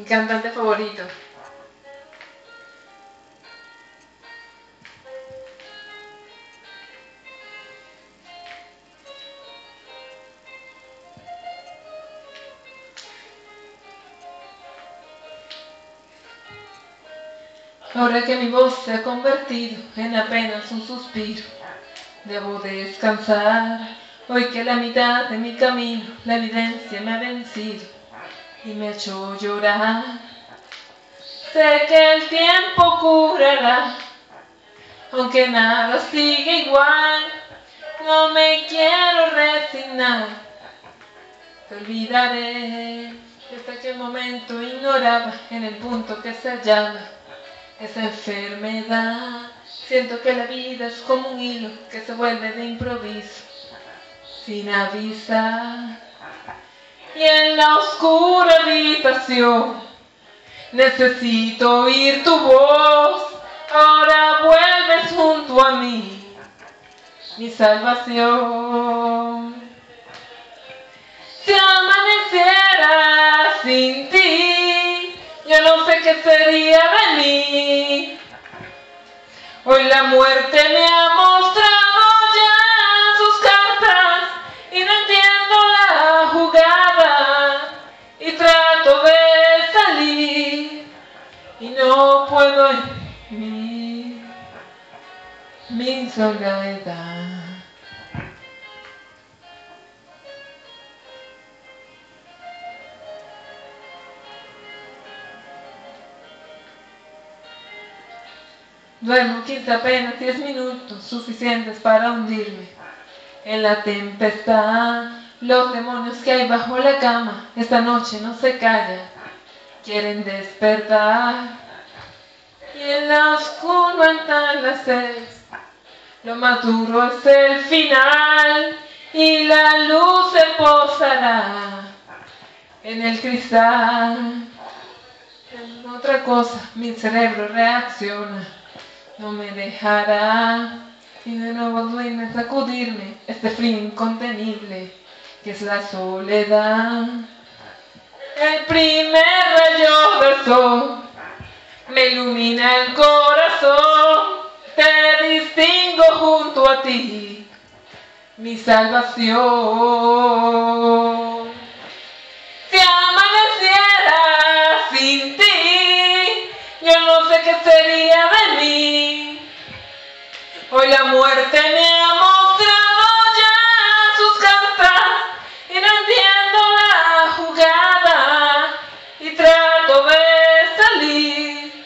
Mi cantante favorito. Ahora que mi voz se ha convertido en apenas un suspiro, debo descansar. Hoy que la mitad de mi camino la evidencia me ha vencido y me hecho llorar. Sé que el tiempo curará, aunque nada siga igual. No me quiero resignar, te olvidaré desde aquel momento ignoraba en el punto que se hallaba esa enfermedad. Siento que la vida es como un hilo que se vuelve de improviso, sin avisar. Y en la oscura habitación necesito oír tu voz. Ahora vuelves junto a mí, mi salvación. Si amaneciera sin ti, yo no sé qué sería de mí. Hoy la muerte me ha soledad. Duermo quince apenas diez minutos, suficientes para hundirme en la tempestad. Los demonios que hay bajo la cama esta noche no se callan, quieren despertar. Y en la oscura las seis, lo más duro es el final y la luz se posará en el cristal. En otra cosa, mi cerebro reacciona no me dejará y de nuevo duele sacudirme este frío incontenible que es la soledad. El primer rayo del sol me ilumina el corazón, mi salvación. Si amaneciera sin ti, yo no sé qué sería de mí. Hoy la muerte me ha mostrado ya sus cartas y no entiendo la jugada y trato de salir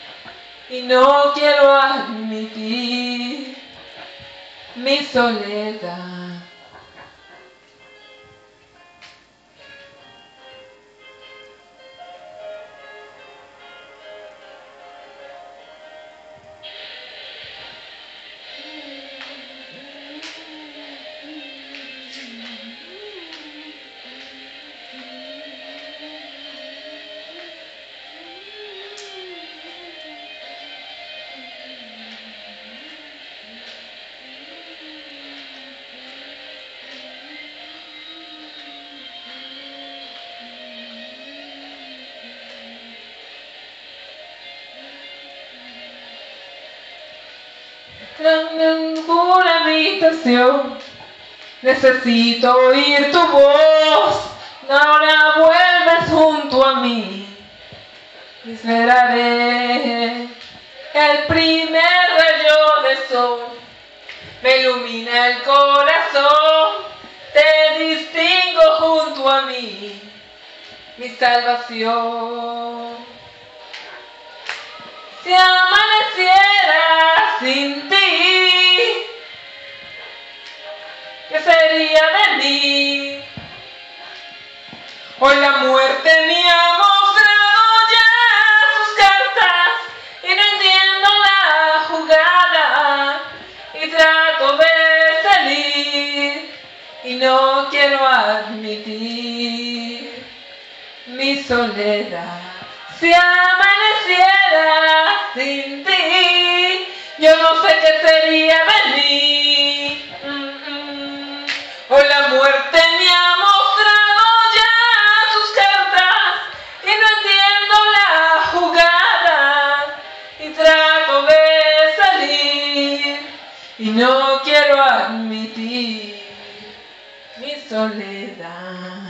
y no quiero mi soledad. En una habitación. Necesito oír tu voz. Ahora vuelves junto a mí. Esperaré el primer rayo de sol. Me ilumina el corazón. Te distingo junto a mí. Mi salvación. Si amaneciera sin ti, ¿qué sería de mí? Hoy la muerte me ha mostrado ya sus cartas y no entiendo la jugada y trato de salir y no quiero admitir mi soledad. Si amaneciera sin ti, yo no sé qué sería de mí. Hoy la muerte me ha mostrado ya sus cartas y no entiendo la jugada y trato de salir y no quiero admitir mi soledad.